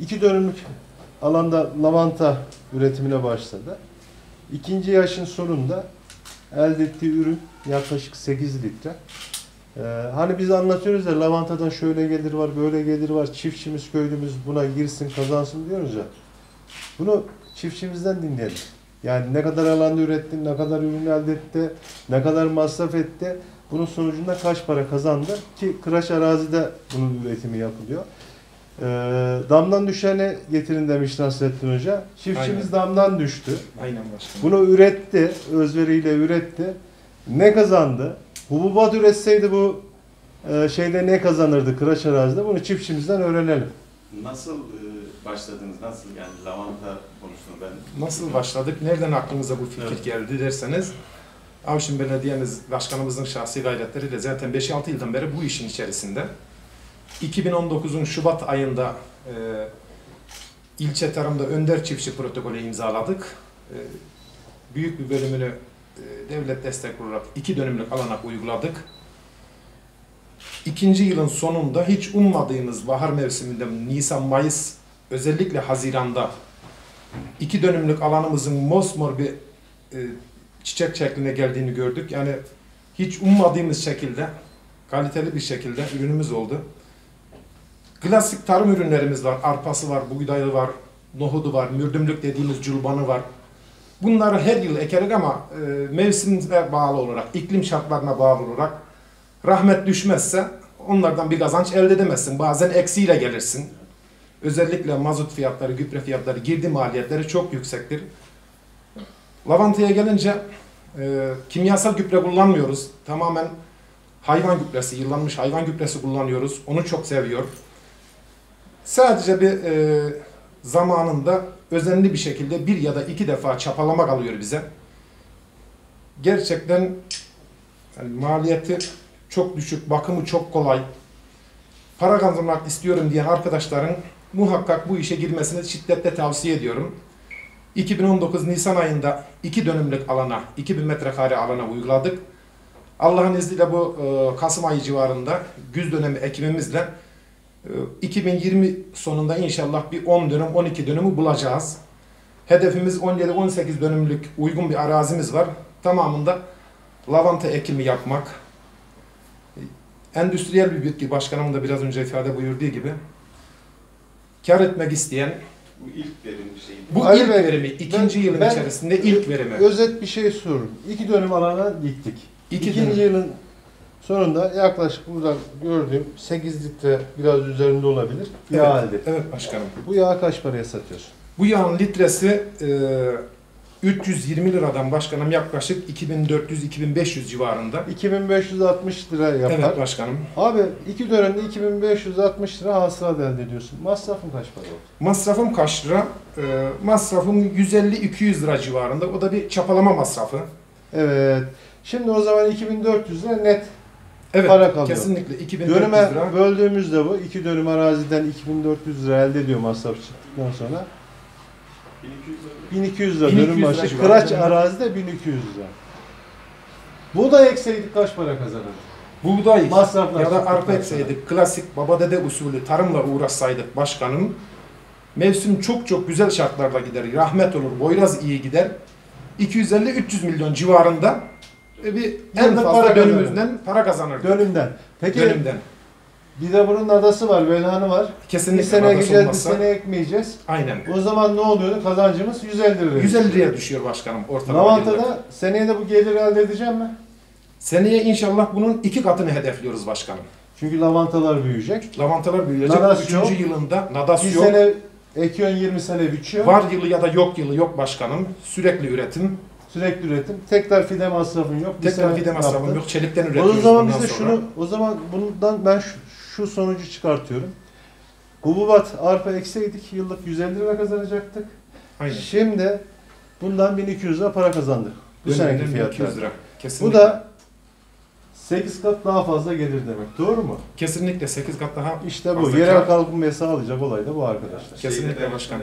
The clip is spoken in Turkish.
iki dönümlük alanda lavanta üretimine başladı. İkinci yaşın sonunda elde ettiği ürün yaklaşık 8 litre. Ee, hani biz anlatıyoruz ya lavantadan şöyle gelir var, böyle gelir var, çiftçimiz, köylümüz buna girsin, kazansın diyoruz ya. Bunu çiftçimizden dinleyelim. Yani ne kadar alanda üretti, ne kadar ürün elde etti, ne kadar masraf etti, bunun sonucunda kaç para kazandı ki kıraç arazide bunun üretimi yapılıyor. Ee, damdan düşeni getirin demiş Nasrettin Hoca. Çiftçimiz Aynen. damdan düştü. Aynen başkanım. Bunu üretti, özveriyle üretti. Ne kazandı? Hububat üretseydi bu e, şeyde ne kazanırdı kıraç arazide? Bunu çiftçimizden öğrenelim. Nasıl e, başladınız? Nasıl yani lavanta konusunu ben Nasıl başladık? Nereden aklımıza bu fikir Evet. geldi derseniz Avşin Belediye'miz başkanımızın şahsi gayretleriyle zaten 5-6 yıldan beri bu işin içerisinde. 2019'un Şubat ayında e, ilçe tarımda önder çiftçi protokolü imzaladık. E, büyük bir bölümünü e, devlet destek olarak iki dönümlük alana uyguladık. İkinci yılın sonunda hiç ummadığımız bahar mevsiminde Nisan-Mayıs özellikle Haziran'da iki dönümlük alanımızın mosmor bir e, çiçek şekline geldiğini gördük. Yani hiç ummadığımız şekilde, kaliteli bir şekilde ürünümüz oldu. Klasik tarım ürünlerimiz var. Arpası var, buğdayı var, nohudu var, mürdümlük dediğimiz culbanı var. Bunları her yıl ekerek ama e, mevsimine bağlı olarak, iklim şartlarına bağlı olarak rahmet düşmezse onlardan bir kazanç elde edemezsin. Bazen eksiyle gelirsin. Özellikle mazot fiyatları, gübre fiyatları, girdi maliyetleri çok yüksektir. Lavantaya gelince e, kimyasal gübre kullanmıyoruz. Tamamen hayvan gübresi, yıllanmış hayvan gübresi kullanıyoruz. Onu çok seviyor. Sadece bir e, zamanında özenli bir şekilde bir ya da iki defa çapalama kalıyor bize. Gerçekten yani maliyeti çok düşük, bakımı çok kolay. Para kazanmak istiyorum diyen arkadaşların muhakkak bu işe girmesini şiddetle tavsiye ediyorum. 2019 Nisan ayında iki dönümlük alana, 2000 metrekare alana uyguladık. Allah'ın izniyle bu e, Kasım ayı civarında güz dönemi ekimimizle 2020 sonunda inşallah bir 10 dönüm, 12 dönümü bulacağız. Hedefimiz 17-18 dönümlük uygun bir arazimiz var. Tamamında lavanta ekimi yapmak. Endüstriyel bir bitki, başkanım da biraz önce ifade buyurduğu gibi. Kar etmek isteyen, bu ilk verim şeyi. bu Ali ilk verimi, ikinci ben- yılın ben- içerisinde ilk verimi. Özet bir şey sorun. İki dönüm alana diktik. İki İkinci dönüm. yılın sonunda yaklaşık buradan gördüğüm 8 litre biraz üzerinde olabilir. Yağ elde. ettik. Evet başkanım. Bu yağı kaç paraya satıyorsun? Bu yağın litresi e, 320 liradan başkanım yaklaşık 2400-2500 civarında. 2560 lira yapar. Evet başkanım. Abi iki dönemde 2560 lira hasılat elde ediyorsun. Masrafın kaç para oldu? Masrafım kaç lira? E, masrafım 150-200 lira civarında. O da bir çapalama masrafı. Evet. Şimdi o zaman 2400 lira net Evet Para kalıyor. kesinlikle 2400 Dönüme lira. böldüğümüzde bu. iki dönüm araziden 2400 lira elde ediyor masraf çıktıktan sonra. 1200 lira. 1200 lira 1200 dönüm başı. Kıraç arazide 1200 lira. Buğday ekseydik kaç para kazanırdık? Buğday Masraflar ya da arpa ekseydik, klasik baba dede usulü tarımla uğraşsaydık başkanım, mevsim çok çok güzel şartlarda gider, rahmet olur, boyraz iyi gider. 250-300 milyon civarında e, bir en fazla para dönümümüzden para kazanırdık. Dönümden. Peki Dönümden. bir de bunun adası var, velhanı var. Bir Kesinlikle sene adası ekeceğiz, bir olmazsa- sene ekmeyeceğiz. Aynen. O zaman ne oluyordu? Kazancımız 150 lira. 150 liraya düşüyor başkanım ortalama. Lavantada seneye de bu gelir elde edeceğim mi? Seneye inşallah bunun iki katını hedefliyoruz başkanım. Çünkü lavantalar büyüyecek. Lavantalar büyüyecek. Nadas Üçüncü yok. yılında nadas Bir yok. sene ekiyorsun 20 sene biçiyor. Var yılı ya da yok yılı yok başkanım. Sürekli üretim. Sürekli üretim. Tekrar fide masrafın yok. Bir Tekrar sene fide masrafım yaptın. yok. Çelikten O üretiyoruz zaman bundan biz de şunu, o zaman bundan ben şu, şu sonucu çıkartıyorum. Hububat arpa ekseydik yıllık 150 lira kazanacaktık. Aynen. Şimdi bundan 1200 lira para kazandık. Bu seneki fiyatlar. 200 lira. Bu Kesinlikle. da 8 kat daha fazla gelir demek. Doğru mu? Kesinlikle 8 kat daha İşte bu. Yerel kar. kalkınmayı sağlayacak olay da bu arkadaşlar. Kesinlikle başkanım.